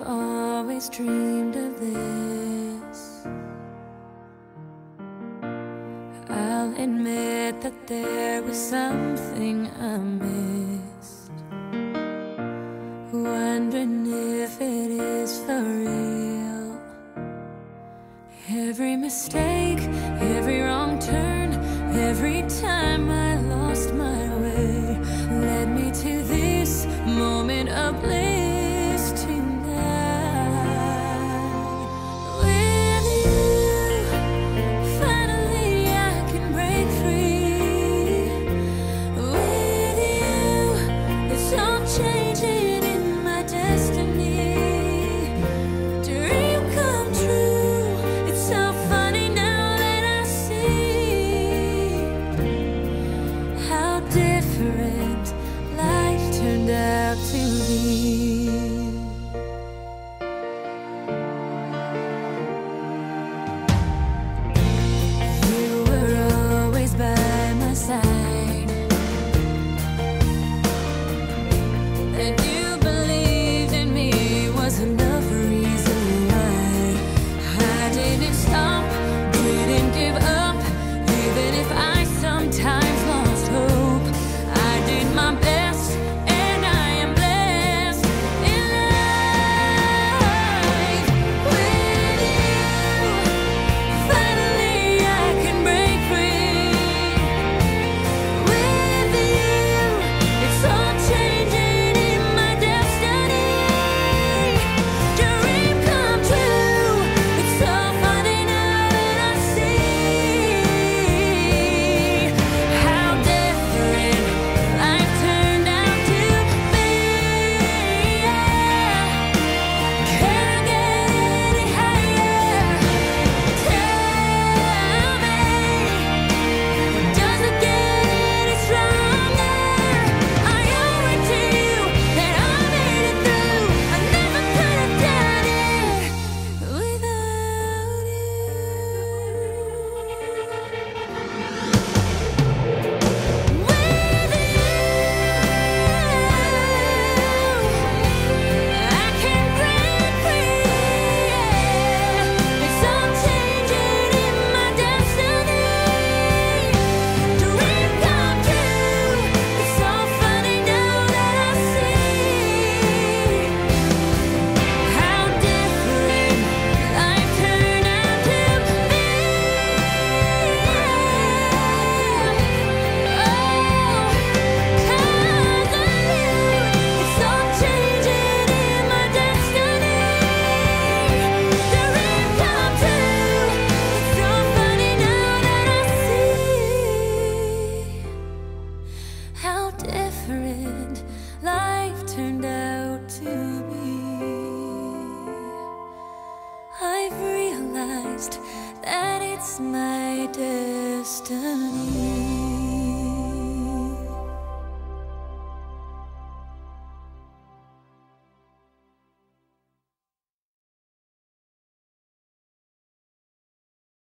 I've always dreamed of this. I'll admit that there was something I missed. Wondering if it is for real. Every mistake, every wrong turn, every time I lost my way led me to this moment of bliss. out to be. You were always by my side, and you believed in me was enough reason why I didn't stop, didn't give up, even if I sometimes lost hope. I did my best. destiny.